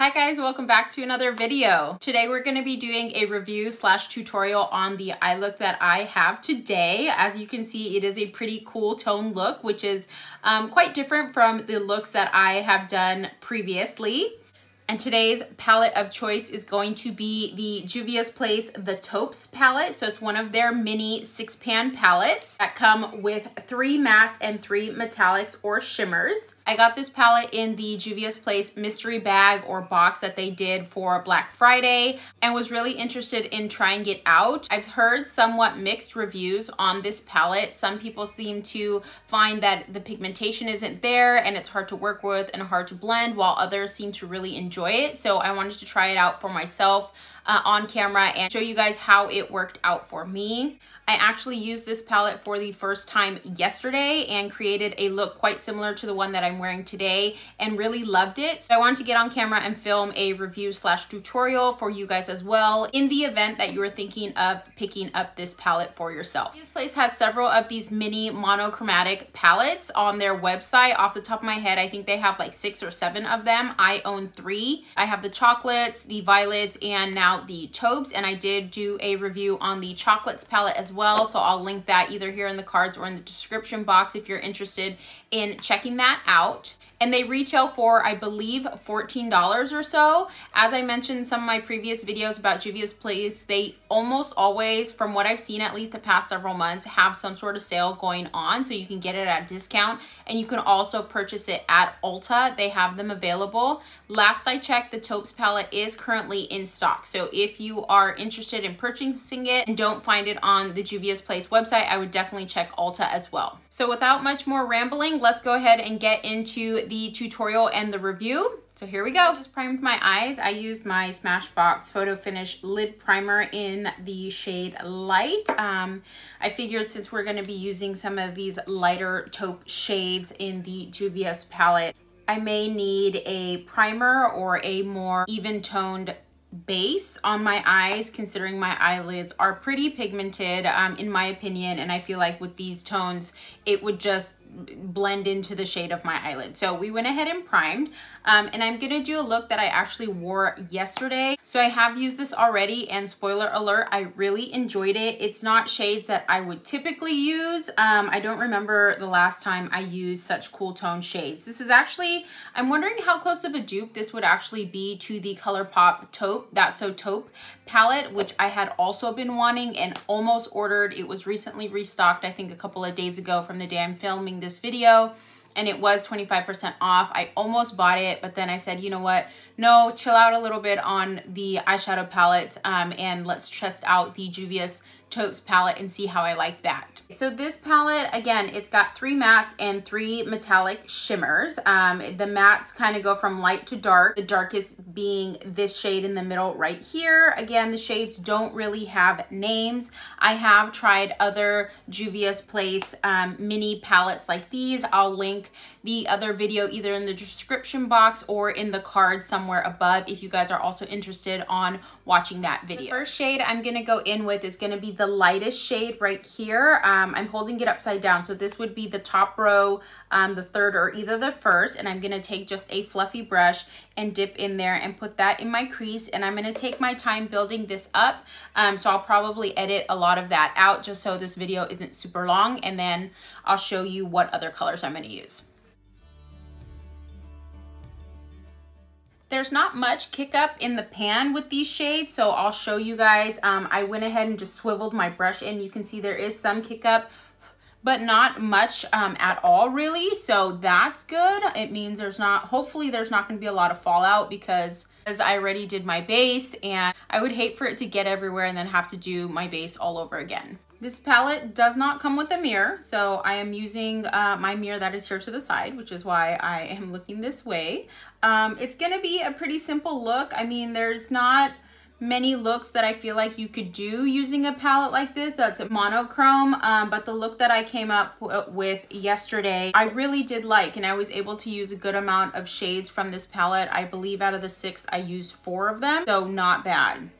Hi guys, welcome back to another video. Today we're gonna be doing a review slash tutorial on the eye look that I have today. As you can see, it is a pretty cool tone look, which is um, quite different from the looks that I have done previously. And today's palette of choice is going to be the Juvia's Place The Taupes palette. So it's one of their mini six pan palettes that come with three mattes and three metallics or shimmers. I got this palette in the Juvia's Place mystery bag or box that they did for Black Friday and was really interested in trying it out. I've heard somewhat mixed reviews on this palette. Some people seem to find that the pigmentation isn't there and it's hard to work with and hard to blend while others seem to really enjoy it. So I wanted to try it out for myself uh, on camera and show you guys how it worked out for me. I actually used this palette for the first time yesterday and created a look quite similar to the one that I'm wearing today and really loved it. So I wanted to get on camera and film a review slash tutorial for you guys as well in the event that you are thinking of picking up this palette for yourself. This place has several of these mini monochromatic palettes on their website. Off the top of my head, I think they have like six or seven of them. I own three. I have the chocolates, the violets, and now the taupes. And I did do a review on the chocolates palette as well well. So I'll link that either here in the cards or in the description box if you're interested in checking that out and they retail for, I believe, $14 or so. As I mentioned in some of my previous videos about Juvia's Place, they almost always, from what I've seen at least the past several months, have some sort of sale going on, so you can get it at a discount, and you can also purchase it at Ulta. They have them available. Last I checked, the Taupes palette is currently in stock, so if you are interested in purchasing it and don't find it on the Juvia's Place website, I would definitely check Ulta as well. So without much more rambling, let's go ahead and get into the tutorial and the review. So here we go. I just primed my eyes. I used my Smashbox Photo Finish Lid Primer in the shade Light. Um, I figured since we're gonna be using some of these lighter taupe shades in the Juvia's palette, I may need a primer or a more even toned base on my eyes considering my eyelids are pretty pigmented um, in my opinion and I feel like with these tones it would just blend into the shade of my eyelid. So we went ahead and primed um, and I'm gonna do a look that I actually wore yesterday. So I have used this already and spoiler alert, I really enjoyed it. It's not shades that I would typically use. Um, I don't remember the last time I used such cool tone shades. This is actually, I'm wondering how close of a dupe this would actually be to the ColourPop Taupe, That's So Taupe palette, which I had also been wanting and almost ordered. It was recently restocked, I think a couple of days ago from the day I'm filming this video and it was 25% off. I almost bought it, but then I said, you know what? No, chill out a little bit on the eyeshadow palette um, and let's test out the Juvia's Taupes palette and see how I like that. So this palette, again, it's got three mattes and three metallic shimmers. Um, the mattes kind of go from light to dark, the darkest being this shade in the middle right here. Again, the shades don't really have names. I have tried other Juvia's Place um, mini palettes like these. I'll link the other video either in the description box or in the card somewhere above if you guys are also interested on watching that video. The first shade I'm gonna go in with is gonna be the lightest shade right here. Um, I'm holding it upside down. So this would be the top row, um, the third or either the first. And I'm gonna take just a fluffy brush and dip in there and put that in my crease. And I'm gonna take my time building this up. Um, so I'll probably edit a lot of that out just so this video isn't super long. And then I'll show you what other colors I'm gonna use. There's not much kick up in the pan with these shades, so I'll show you guys. Um, I went ahead and just swiveled my brush in. You can see there is some kick up, but not much um, at all really, so that's good. It means there's not, hopefully there's not gonna be a lot of fallout because as I already did my base and I would hate for it to get everywhere and then have to do my base all over again. This palette does not come with a mirror, so I am using uh, my mirror that is here to the side, which is why I am looking this way. Um, it's gonna be a pretty simple look. I mean, there's not many looks that I feel like you could do using a palette like this that's monochrome um, but the look that I came up with yesterday I really did like and I was able to use a good amount of shades from this palette I believe out of the six I used four of them so not bad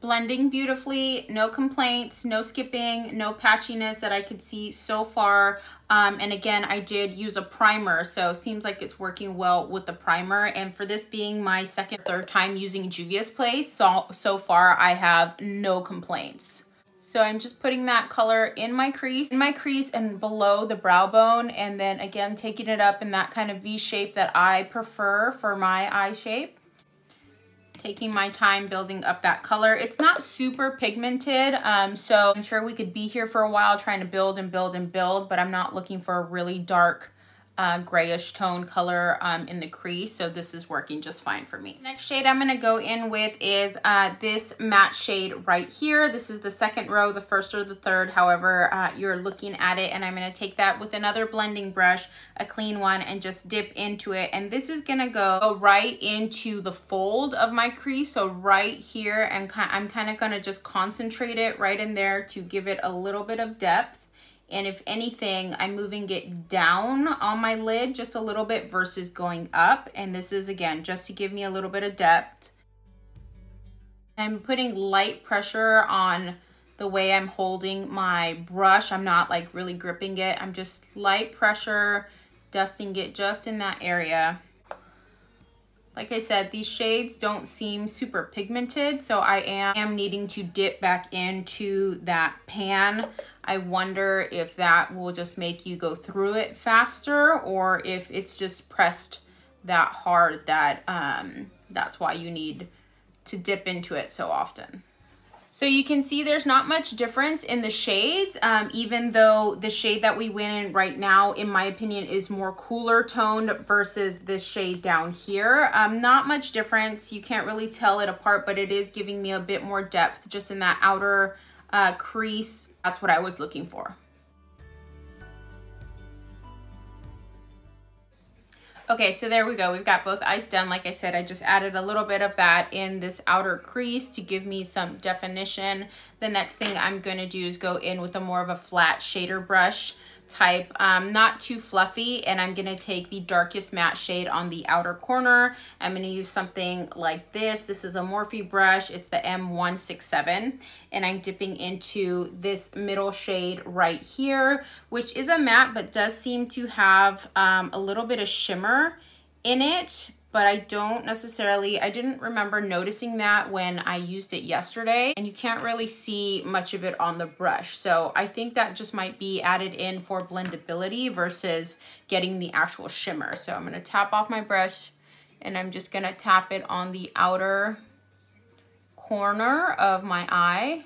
blending beautifully, no complaints, no skipping, no patchiness that I could see so far. Um, and again, I did use a primer, so it seems like it's working well with the primer. And for this being my second, third time using Juvia's Place, so, so far I have no complaints. So I'm just putting that color in my crease, in my crease and below the brow bone. And then again, taking it up in that kind of V shape that I prefer for my eye shape taking my time building up that color. It's not super pigmented, um, so I'm sure we could be here for a while trying to build and build and build, but I'm not looking for a really dark uh, grayish tone color um, in the crease. So this is working just fine for me. Next shade I'm gonna go in with is uh, this matte shade right here. This is the second row, the first or the third, however uh, you're looking at it. And I'm gonna take that with another blending brush, a clean one, and just dip into it. And this is gonna go right into the fold of my crease. So right here, and I'm kind of gonna just concentrate it right in there to give it a little bit of depth. And if anything, I'm moving it down on my lid just a little bit versus going up. And this is, again, just to give me a little bit of depth. I'm putting light pressure on the way I'm holding my brush. I'm not like really gripping it. I'm just light pressure, dusting it just in that area. Like I said, these shades don't seem super pigmented, so I am, needing to dip back into that pan. I wonder if that will just make you go through it faster or if it's just pressed that hard that um, that's why you need to dip into it so often. So you can see there's not much difference in the shades, um, even though the shade that we went in right now, in my opinion, is more cooler toned versus this shade down here. Um, not much difference. You can't really tell it apart, but it is giving me a bit more depth just in that outer uh, crease. That's what I was looking for. Okay, so there we go. We've got both eyes done. Like I said, I just added a little bit of that in this outer crease to give me some definition. The next thing I'm to do is go in with a more of a flat shader brush type, um, not too fluffy. And I'm gonna take the darkest matte shade on the outer corner. I'm gonna use something like this. This is a Morphe brush. It's the M167. And I'm dipping into this middle shade right here, which is a matte, but does seem to have um, a little bit of shimmer in it but I don't necessarily, I didn't remember noticing that when I used it yesterday and you can't really see much of it on the brush. So I think that just might be added in for blendability versus getting the actual shimmer. So I'm gonna tap off my brush and I'm just gonna tap it on the outer corner of my eye.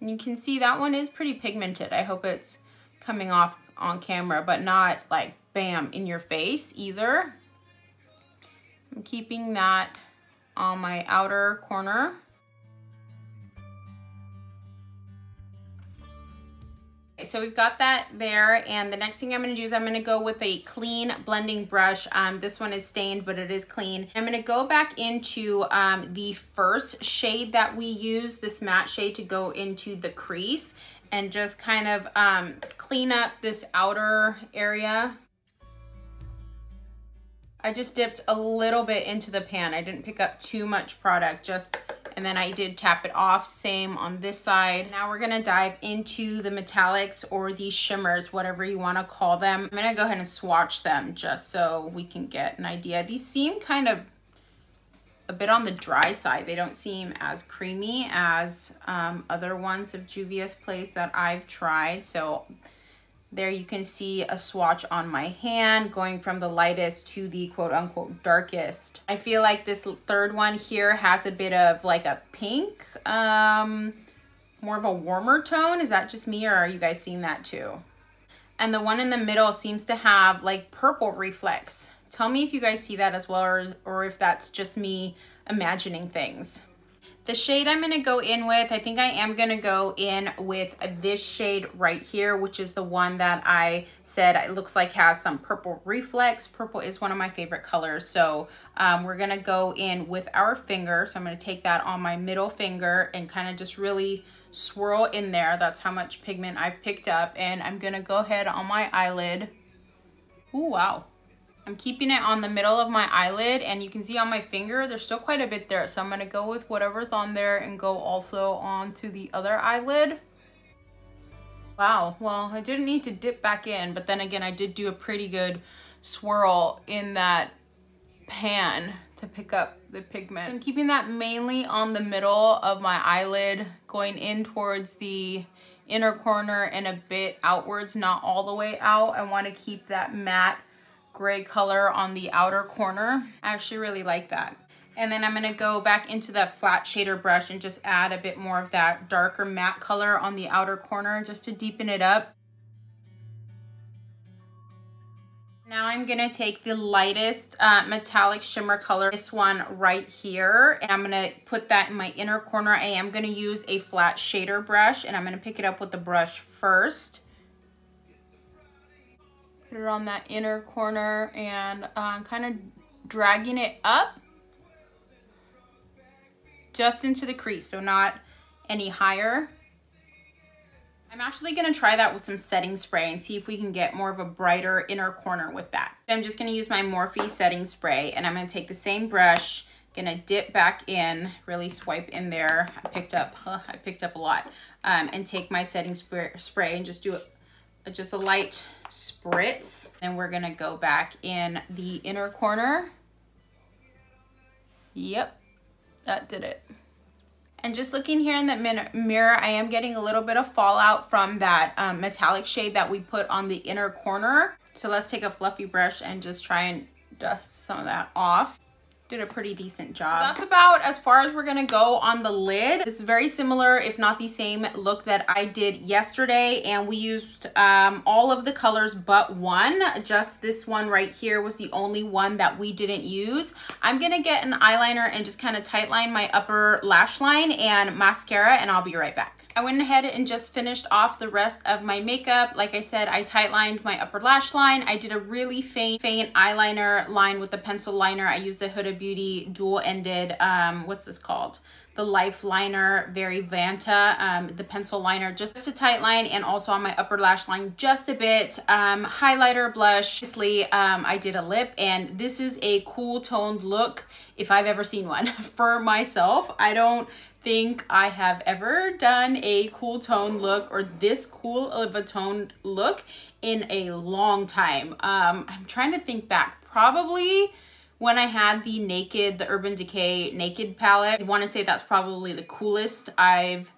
And you can see that one is pretty pigmented. I hope it's coming off on camera, but not like bam in your face either. Keeping that on my outer corner. so we've got that there and the next thing I'm going to do is I'm going to go with a clean blending brush. Um, this one is stained but it is clean. I'm going to go back into um, the first shade that we use, this matte shade to go into the crease and just kind of um, clean up this outer area I just dipped a little bit into the pan. I didn't pick up too much product, just, and then I did tap it off. Same on this side. Now we're gonna dive into the metallics or the shimmers, whatever you wanna call them. I'm gonna go ahead and swatch them just so we can get an idea. These seem kind of a bit on the dry side. They don't seem as creamy as um, other ones of Juvia's Place that I've tried. So there you can see a swatch on my hand going from the lightest to the quote unquote darkest. I feel like this third one here has a bit of like a pink, um, more of a warmer tone. Is that just me or are you guys seeing that too? And the one in the middle seems to have like purple reflex. Tell me if you guys see that as well or, or if that's just me imagining things. The shade I'm going to go in with, I think I am going to go in with this shade right here, which is the one that I said it looks like has some purple reflex. Purple is one of my favorite colors. So um, we're going to go in with our finger. So I'm going to take that on my middle finger and kind of just really swirl in there. That's how much pigment I've picked up. And I'm going to go ahead on my eyelid. Ooh, wow. I'm keeping it on the middle of my eyelid and you can see on my finger, there's still quite a bit there. So I'm gonna go with whatever's on there and go also onto the other eyelid. Wow, well, I didn't need to dip back in, but then again, I did do a pretty good swirl in that pan to pick up the pigment. I'm keeping that mainly on the middle of my eyelid, going in towards the inner corner and a bit outwards, not all the way out. I wanna keep that matte gray color on the outer corner. I actually really like that. And then I'm gonna go back into the flat shader brush and just add a bit more of that darker matte color on the outer corner just to deepen it up. Now I'm gonna take the lightest uh, metallic shimmer color, this one right here, and I'm gonna put that in my inner corner. I am gonna use a flat shader brush and I'm gonna pick it up with the brush first. Put it on that inner corner and uh, kind of dragging it up just into the crease, so not any higher. I'm actually gonna try that with some setting spray and see if we can get more of a brighter inner corner with that. I'm just gonna use my Morphe setting spray and I'm gonna take the same brush, gonna dip back in, really swipe in there. I picked up, huh, I picked up a lot. Um, and take my setting spray, spray and just do a, just a light spritz. And we're gonna go back in the inner corner. Yep, that did it. And just looking here in the mirror, I am getting a little bit of fallout from that um, metallic shade that we put on the inner corner. So let's take a fluffy brush and just try and dust some of that off did a pretty decent job. So that's about as far as we're gonna go on the lid. It's very similar, if not the same look that I did yesterday. And we used um, all of the colors but one. Just this one right here was the only one that we didn't use. I'm gonna get an eyeliner and just kind of tightline my upper lash line and mascara and I'll be right back. I went ahead and just finished off the rest of my makeup. Like I said, I tightlined my upper lash line. I did a really faint, faint eyeliner line with the pencil liner. I used the Huda Beauty dual-ended, um, what's this called? The Life Liner Very Vanta, um, the pencil liner, just a tight line and also on my upper lash line just a bit. Um, highlighter, blush. Obviously, um, I did a lip and this is a cool toned look if I've ever seen one for myself. I don't think I have ever done a cool tone look or this cool of a toned look in a long time. Um, I'm trying to think back. Probably when I had the Naked, the Urban Decay Naked palette. I want to say that's probably the coolest I've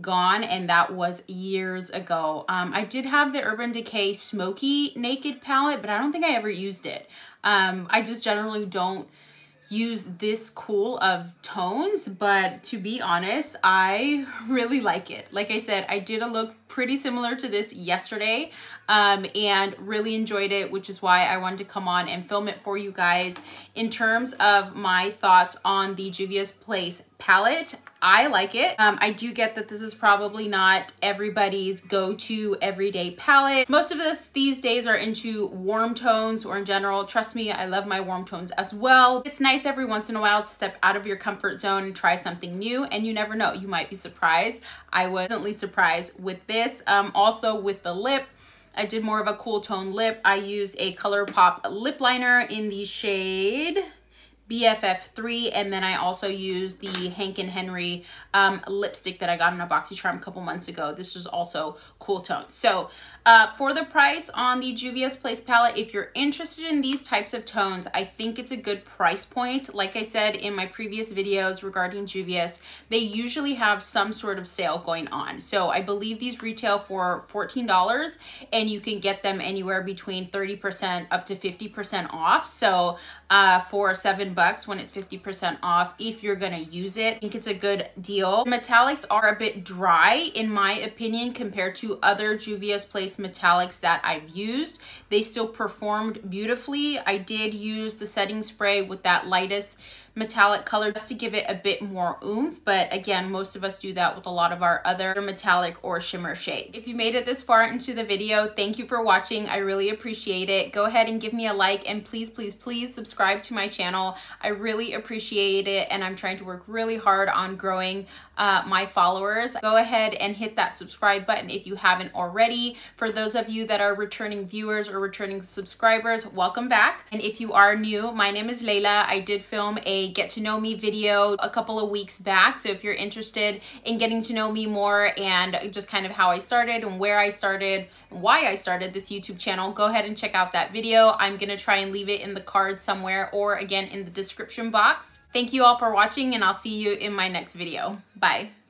gone and that was years ago. Um, I did have the Urban Decay Smoky Naked palette, but I don't think I ever used it. Um, I just generally don't use this cool of tones, but to be honest, I really like it. Like I said, I did a look pretty similar to this yesterday um, and really enjoyed it, which is why I wanted to come on and film it for you guys. In terms of my thoughts on the Juvia's Place palette, I like it. Um, I do get that this is probably not everybody's go-to everyday palette. Most of us these days are into warm tones or in general. Trust me, I love my warm tones as well. It's nice every once in a while to step out of your comfort zone and try something new and you never know, you might be surprised. I was pleasantly surprised with this. Um, also with the lip, I did more of a cool tone lip. I used a ColourPop lip liner in the shade BFF3 and then I also used the Hank and Henry um, lipstick that I got in a BoxyCharm a couple months ago. This was also cool tone. So uh, for the price on the Juvia's Place palette, if you're interested in these types of tones, I think it's a good price point. Like I said in my previous videos regarding Juvia's, they usually have some sort of sale going on. So I believe these retail for $14 and you can get them anywhere between 30% up to 50% off. So uh, for seven bucks when it's 50% off if you're gonna use it. I think it's a good deal. Metallics are a bit dry in my opinion compared to other Juvia's Place metallics that I've used. They still performed beautifully. I did use the setting spray with that lightest metallic color just to give it a bit more oomph. But again, most of us do that with a lot of our other metallic or shimmer shades. If you made it this far into the video, thank you for watching. I really appreciate it. Go ahead and give me a like and please, please, please subscribe to my channel. I really appreciate it and I'm trying to work really hard on growing uh, my followers. Go ahead and hit that subscribe button if you haven't already. For those of you that are returning viewers or returning subscribers, welcome back. And if you are new, my name is Leila. I did film get to know me video a couple of weeks back. So if you're interested in getting to know me more and just kind of how I started and where I started, why I started this YouTube channel, go ahead and check out that video. I'm gonna try and leave it in the card somewhere or again in the description box. Thank you all for watching and I'll see you in my next video. Bye.